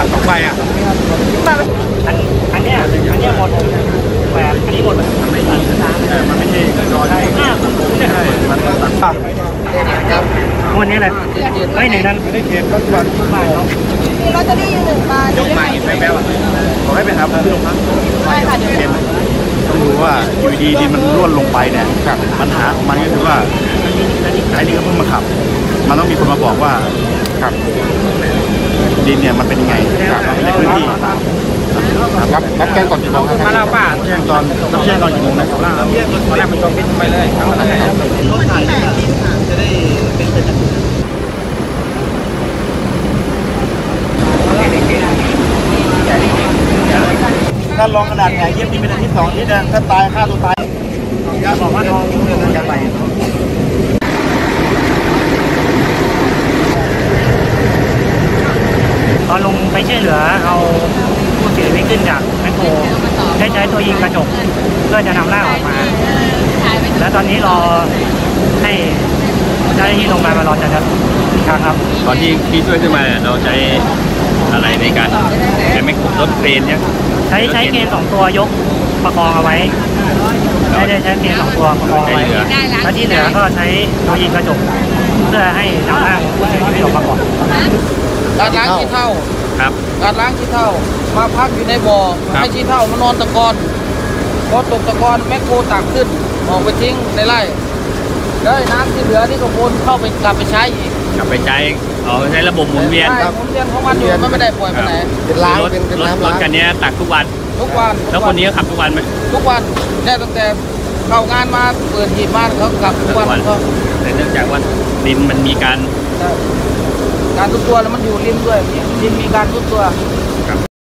ัตรสองใบอะอันอันนี้อันนี้หมดแต่อันนี้หมดแบบมันไม่ตัดมันไม่ใช่กระจอได้ใช่มันต้องตัดป่ะวันนี้แหละไอ้ไหนนั้นไม่ได้เก็บก็วันไม่เนาะมีลเรี่อยู่หนึ่งใบยกใหม่ไม่แปลว่าขอให้ไปครับพี่ลงครับไม่ค่ะเดี๋ยวต้องรู้ว่าอยู่ดีดีมันร่วนลงไปเนี่ยปัญหาของมันก็คือว่าไอ้นี่ก็เพิ่งมาขับ มันต้องมีคนมาบอกว่าครับ ดินเนี่ยมันเป็นยังไงครับในพื้นที่รับรับแจ้งก่อนกี่โมงครับมาแล้วป้าแจ้งตอนรับแจ้งตอนกี่โมงนะครับแจ้งตอนแรกมันจองพิษไปเลยครับรถถ่ายจะได้เป็นเป็นถ้าลองขนาดไหนเย็บนี่เป็นอาทิตย์สองอาทิตย์นะถ้าตายฆ่าตัวตายยาบอกว่าทองยังไงตอนลง ไปช่วยเหลือเอาผู้เสียชีวิตขึ้นจากแมคโครได้ใช้ตัวยิงกระจกเพื่อจะนำร่างออกมา และตอนนี้รอให้เจ้าหน้าที่โรงพยาบาลมารอจัดการอีกครั้งครับ ตอนที่พี่ช่วยขึ้นมาเนี่ยเราใช้อะไรในการใช้ไม่ขุดรถเครนเนี่ยใช้ใช้เกณฑ์สองตัวยกประคองเอาไว้ไม่ได้ใช้เกณฑ์สองตัวประคองเอาไว้แล้วที่เหลือก็ใช้ตัวยิงกระจกเพื่อให้นำร่างผู้เสียชีวิตออกมาก่อนการล้างขี้เท่า ครับ การล้างขี้เท่ามาพักอยู่ในบ่อครับ ให้ขี้เท่ามานอนตะกอนพอตกตะกอนแมคโครตักขึ้นออกไปทิ้งในไร่แล้วไอ้น้ำที่เหลือนี่ก็วนเข้าไปกลับไปใช้อีกกลับไปใช้เอาใช้ระบบหมุนเวียนใช่หมุนเวียนของมันอยู่มันไม่ได้ปล่อยไปไหนเป็นล้างรถเป็นเป็นรถน้ำรล้าถงคันนี้ตักทุกวัน ทุกวันแล้วคนนี้ก็ขับทุกวันไหมทุกวันเนี่ยตั้งแต่เข้างานมาเปิดหีบบ้านเขากลับทุกวันเขาแต่เนื่องจากว่าดินมันมีการ ใช่ การทุกตัวแล้วมันอยู่ริมด้วยริมมีการทุกตัว